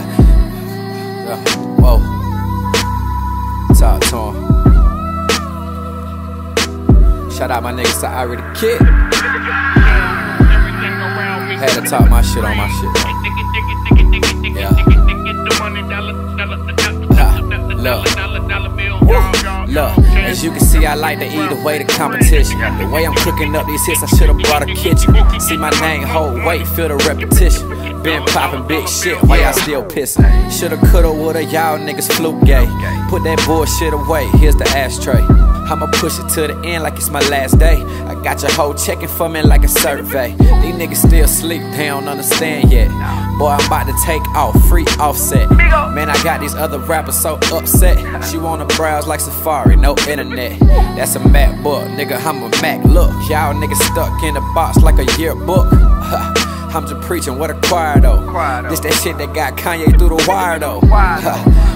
yeah. Whoa. Talk to him. Shout out my nigga Sa'ari the Kid. Had to talk my shit on my shit. Yeah. Look. Look, as you can see, I like to eat away the competition. The way I'm cooking up these hits, I should've brought a kitchen. See my name, hold weight, feel the repetition. Been popping big shit, why y'all still pissing? Shoulda, coulda, woulda, y'all niggas fluke gay. Put that bullshit away, here's the ashtray. I'ma push it to the end like it's my last day. I got your hoe checking for me like a survey. These niggas still sleep, they don't understand yet. Boy, I'm about to take off, free offset. Man, I got these other rappers so upset. She wanna browse like Safari, no internet. That's a MacBook, nigga, I'm a Mac. Look, y'all niggas stuck in a box like a yearbook. I'm just preaching what a choir though. This that shit that got Kanye through the wire though.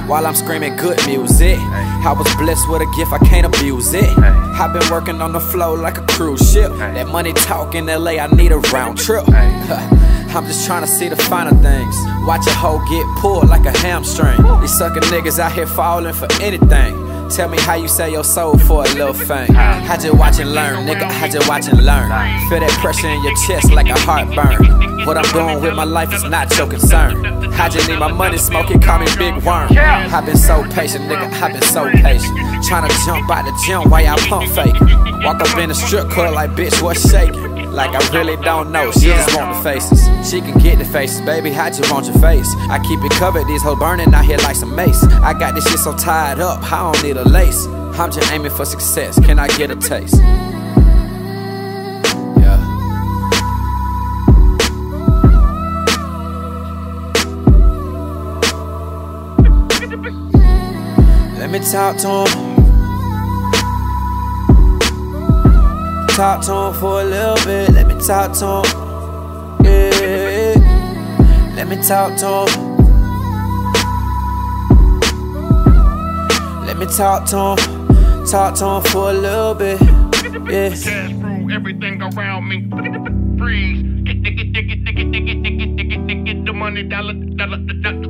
While I'm screaming good music, I was blessed with a gift, I can't abuse it. I've been working on the flow like a cruise ship. That money talk in LA, I need a round trip. I'm just trying to see the finer things. Watch a hoe get pulled like a hamstring. These sucker niggas out here falling for anything. Tell me how you sell your soul for a little fame. I just watch and learn, nigga. I just watch and learn. Feel that pressure in your chest like a heartburn. What I'm doing with my life is not your concern. I just need my money smoking, call me Big Worm. I've been so patient, nigga. I've been so patient. Trying to jump out the gym while y'all pump fake. Walk up in the strip club like, bitch, what's shaking? Like I really don't know, she just want the faces. She can get the faces, baby, I just want your face. I keep it covered, these hoes burning out here like some mace. I got this shit so tied up, I don't need a lace. I'm just aiming for success, can I get a taste? Yeah. Let me talk to him. Talk to him for a little bit. Let me talk to him. Yeah. Let me talk to him. Let me talk to him. Talk to him for a little bit. Yeah. Cash through everything around me. Freeze. Get, get, get, get, get, get, get, get, get, get the money. Dollar, dollar, dollar,